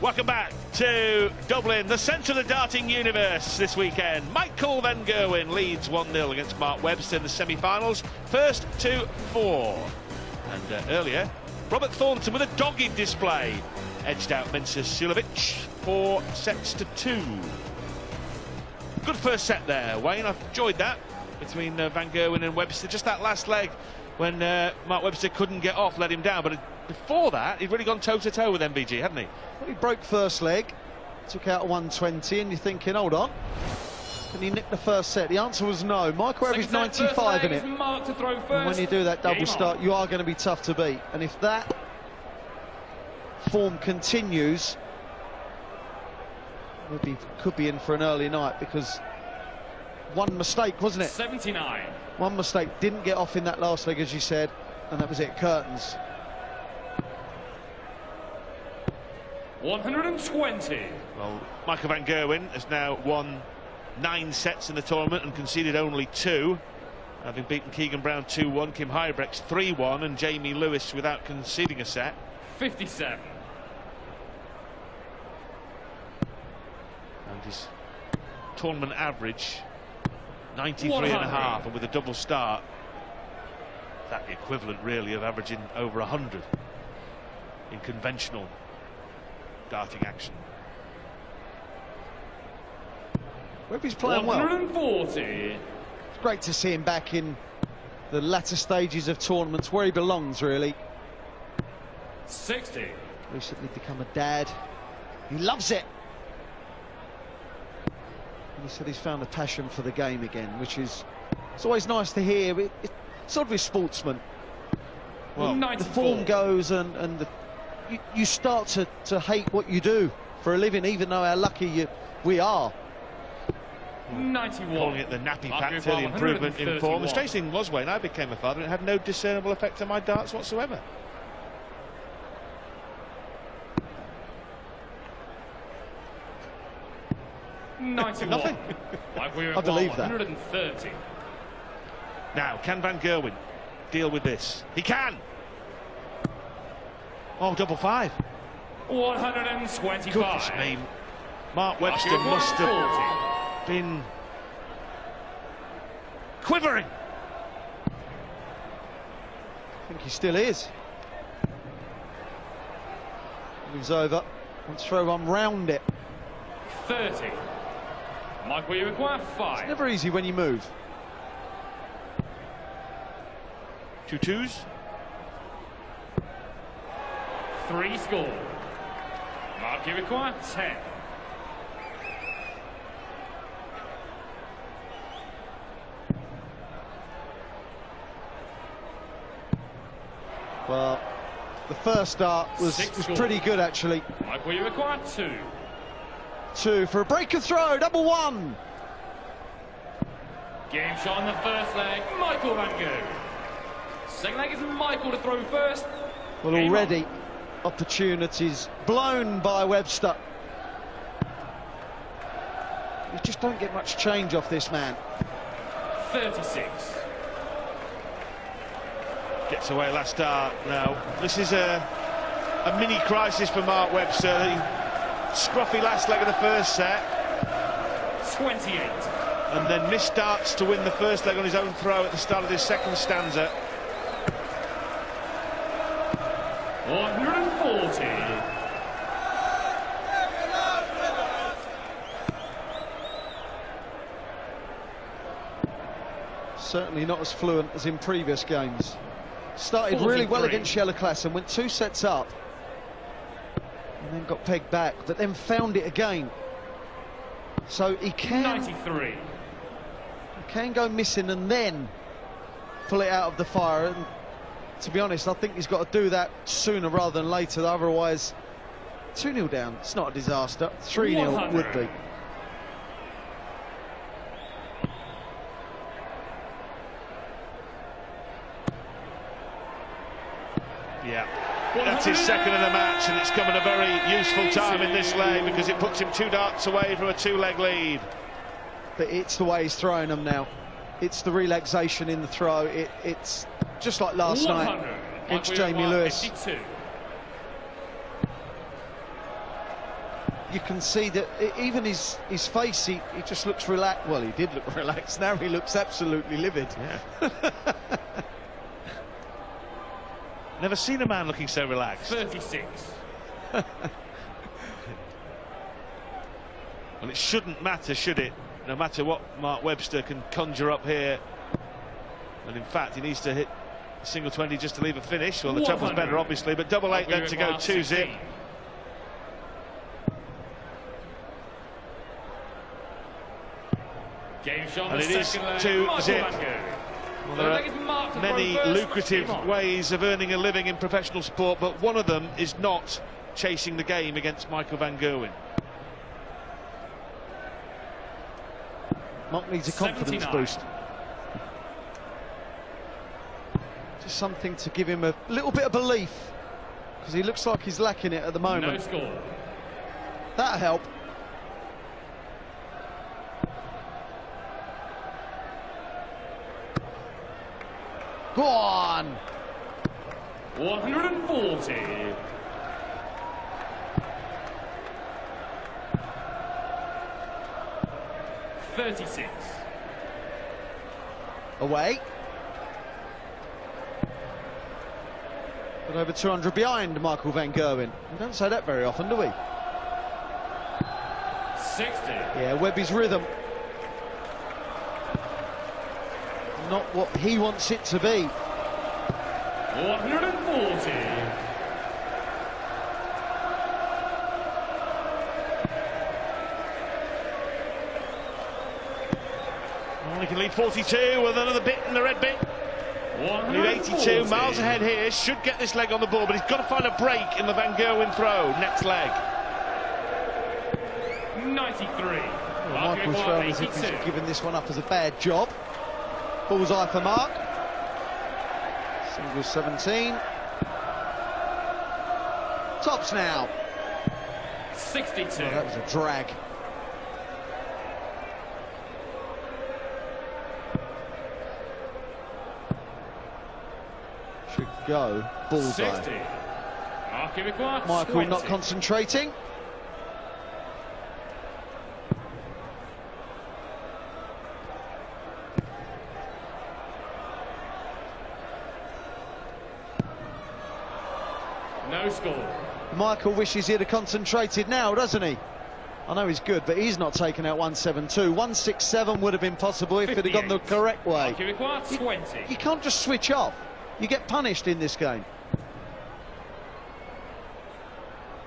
Welcome back to Dublin, the centre of the darting universe this weekend. Michael Van Gerwen leads 1-0 against Mark Webster in the semi-finals, first to four. And uh, earlier, Robert Thornton with a dogged display edged out Mensur Suljovic four sets to two. Good first set there, Wayne. I've enjoyed that between uh, Van Gerwen and Webster. Just that last leg when uh, Mark Webster couldn't get off, let him down. But before that, he'd really gone toe to toe with MVG, hadn't he? Well, he broke first leg, took out a 120, and you're thinking, hold on, can he nick the first set? The answer was no. Michael averaged 95 in it. And when you do that double start, you are going to be tough to beat. And if that form continues, maybe could be in for an early night because one mistake, wasn't it? 79. One mistake, didn't get off in that last leg, as you said, and that was it, curtains. 120. Well, Michael Van Gerwen has now won nine sets in the tournament and conceded only two. Having beaten Keegan Brown 2-1, Kim Huybrechts 3-1 and Jamie Lewis without conceding a set. 57. And his tournament average 93 and a half and with a double start that the equivalent really of averaging over 100 in conventional darting action. Webby's playing 140. well. It's great to see him back in the latter stages of tournaments where he belongs, really. 60. Recently become a dad. He loves it. And he said he's found a passion for the game again, which is it's always nice to hear. It, it, sort of a sportsman. Well, the form goes and, and the, you, you start to, to hate what you do for a living, even though how lucky you, we are. 91. Calling it the nappy pack for the improvement in form. The strange thing was, Wayne, I became a father and it had no discernible effect on my darts whatsoever. Nothing. I believe that. 130. Now, can Van Gerwen deal with this? He can. Oh, double five. 125. Goodness me. Mark Webster must have been quivering. I think he still is. Moves over. Wants to throw one round it. 30. Michael, you require five. It's never easy when you move. Two twos. Three score. Mark, you require 10. Well, the first start was, was pretty good, actually. Michael, you require two. Two for a break and throw, double one. Game shot on the first leg, Michael Van Gerwen. Second leg is Michael to throw first. Well, Game already on. Opportunities blown by Webster. You just don't get much change off this man. 36. Gets away last start now. This is a, a mini crisis for Mark Webster. The scruffy last leg of the first set. 28. And then misstarts to win the first leg on his own throw at the start of this second stanza. 140. Certainly not as fluent as in previous games. Started really well against Jelle Klaasen and went two sets up. And then got pegged back, but then found it again. So he can, 93. he can go missing and then pull it out of the fire. And to be honest, I think he's got to do that sooner rather than later. Otherwise, 2-0 down, it's not a disaster. 3-0 would be. Yeah. That's his second of the match, and it's come at a very useful time in this leg because it puts him two darts away from a two-leg lead. But it's the way he's throwing them now. It's the relaxation in the throw. It, it's just like last night against Jamie Lewis. 52. you can see that even his his face, he, he just looks relaxed. Well, he did look relaxed. Now he looks absolutely livid. Yeah. Never seen a man looking so relaxed. 36. Well, it shouldn't matter, should it? No matter what Mark Webster can conjure up here. And in fact, he needs to hit a single 20 just to leave a finish. Well, the temple's 100. better, obviously, but double eight then to go two zip. Game shot And the it is second leg, two zip. Well, there are is marked to throw many lucrative ways of earning a living in professional sport, but one of them is not chasing the game against Michael Van Gerwen. Mark needs a confidence 79. boost. Just something to give him a little bit of belief, because he looks like he's lacking it at the moment. No score. That'll help. Go on. 140. Thirty-six. Away. But over 200 behind Michael Van Gerwen. We don't say that very often, do we? Sixty. Yeah, Webby's rhythm. Not what he wants it to be. 140. Well, he can lead 42 with another bit in the red bit. Lead 82, miles ahead here, should get this leg on the ball, but he's got to find a break in the Van Gerwen throw, next leg. 93. Well, Michael's thrown as if he's given this one up as a bad job. Bullseye for Mark. Single 17. Tops now. 62. Oh, that was a drag. Should go. Bullseye. 60. Mark Iviquois, Michael not concentrating. No score. Michael wishes he'd have concentrated now, doesn't he? I know he's good, but he's not taken out 172. 167 would have been possible if it had gone the correct way. 20. You can't just switch off. You get punished in this game.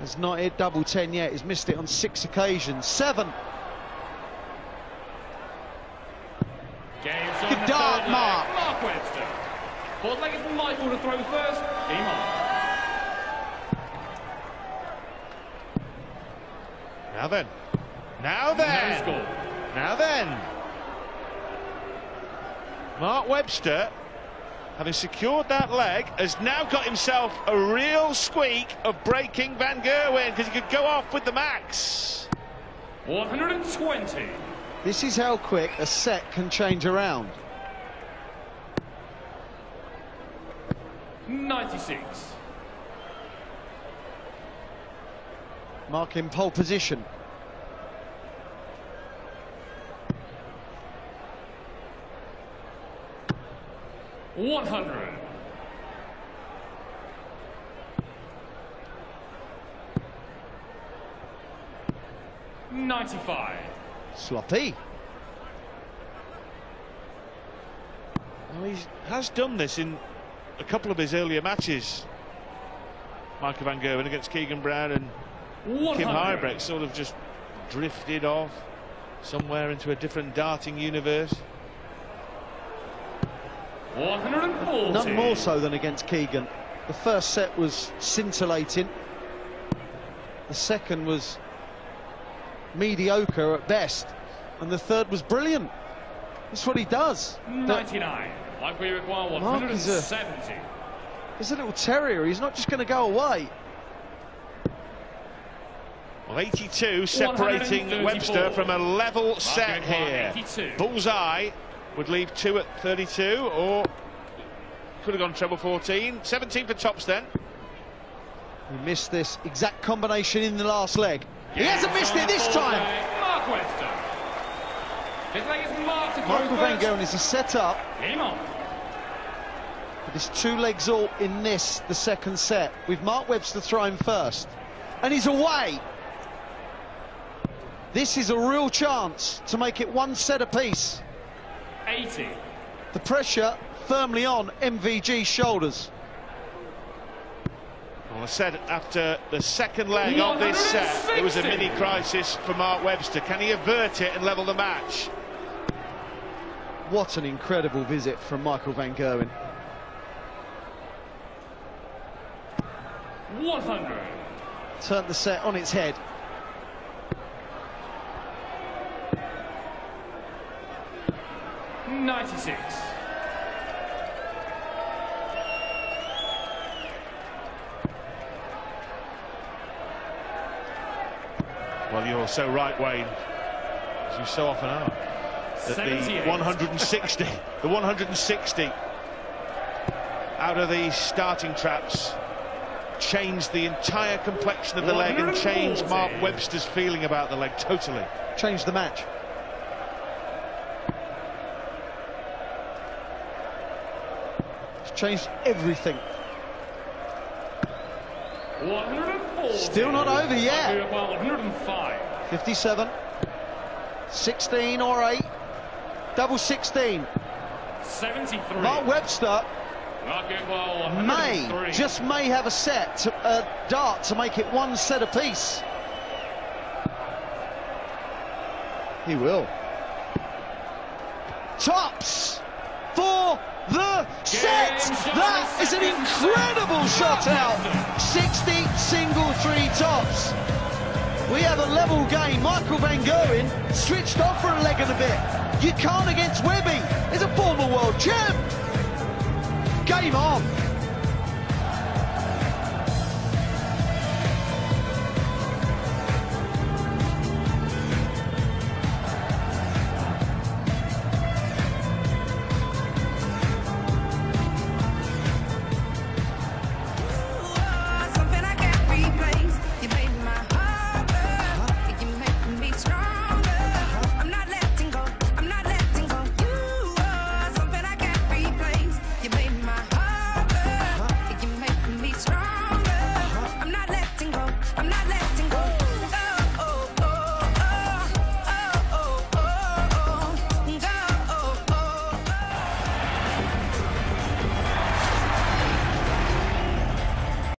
He's not hit double 10 yet. He's missed it on six occasions. Seven. Games on Good the leg. Mark. Mark Webster. Fourth leg is Michael to throw first. Game on. Now then. Now then. score. Now then. Mark Webster, having secured that leg, has now got himself a real squeak of breaking Van Gerwen because he could go off with the max. 120. This is how quick a set can change around. 96. Mark in pole position. One hundred. Ninety-five. Sloppy. Well, he has done this in a couple of his earlier matches. Michael Van Gerwen against Keegan Brown and Kim hundred. Sort of just drifted off somewhere into a different darting universe. One hundred and forty. None more so than against Keegan. The first set was scintillating. The second was mediocre at best. And the third was brilliant. That's what he does. That- Ninety-nine. Like we require one Mark is a- seventy. He's a little terrier. He's not just going to go away. Well, 82 separating Webster from a level set here. 82. Bullseye would leave two at 32 or could have gone treble 14. 17 for tops then. He missed this exact combination in the last leg. He hasn't missed it this time. Mark Webster. Fifth leg is Mark Michael Van first. Gerwen is a set up. Game on. There's two legs all in this, the second set, with Mark Webster throwing first. And he's away. This is a real chance to make it one set apiece. 80. The pressure firmly on MVG's shoulders. Well, I said after the second leg of this set, it was a mini crisis for Mark Webster. Can he avert it and level the match? What an incredible visit from Michael Van Gerwen. 100. Turned the set on its head. Well, you're so right, Wayne, as you so often are. That the 160, the 160 out of the starting traps changed the entire complexion of the leg and changed Mark Webster's feeling about the leg totally. Changed the match. Changed everything. Still not over yet. Well, 105. 57, 16 or 8, double 16. 73. Mark Webster may, just may have a set, to, a dart to make it one set apiece. He will. Tops for the set. That is an incredible shot out. 60 single three tops. We have a level game. Michael Van Gerwen switched off for a leg and a bit. You can't against Webby. He's a former world champ. Game on.